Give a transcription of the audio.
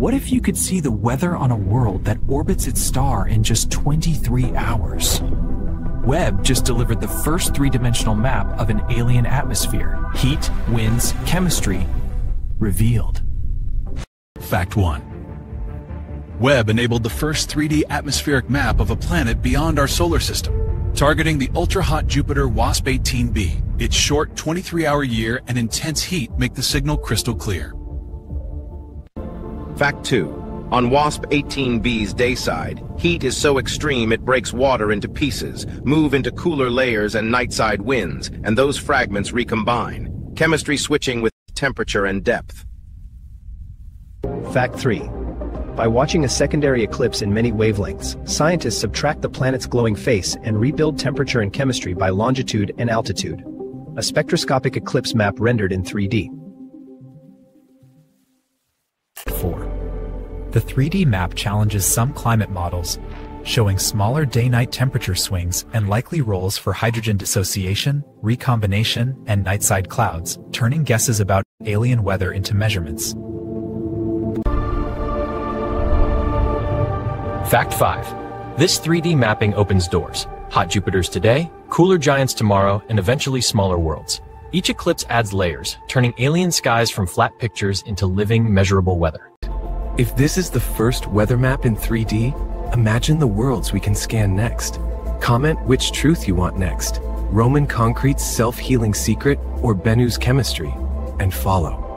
What if you could see the weather on a world that orbits its star in just 23 hours? Webb just delivered the first three dimensional map of an alien atmosphere heat, winds, chemistry revealed. Fact 1. Webb enabled the first 3D atmospheric map of a planet beyond our solar system, targeting the ultra-hot Jupiter WASP-18b. Its short 23-hour year and intense heat make the signal crystal clear. Fact 2. On WASP-18b's dayside, heat is so extreme it breaks water into pieces, move into cooler layers and nightside winds, and those fragments recombine, chemistry switching with temperature and depth. Fact 3. By watching a secondary eclipse in many wavelengths, scientists subtract the planet's glowing face and rebuild temperature and chemistry by longitude and altitude. A spectroscopic eclipse map rendered in 3D. The 3D map challenges some climate models, showing smaller day-night temperature swings and likely roles for hydrogen dissociation, recombination, and night-side clouds, turning guesses about alien weather into measurements. Fact 5. This 3D mapping opens doors. Hot Jupiters today, cooler giants tomorrow, and eventually smaller worlds. Each eclipse adds layers, turning alien skies from flat pictures into living, measurable weather. If this is the first weather map in 3D, imagine the worlds we can scan next. Comment which truth you want next Roman concrete's self healing secret or Bennu's chemistry, and follow.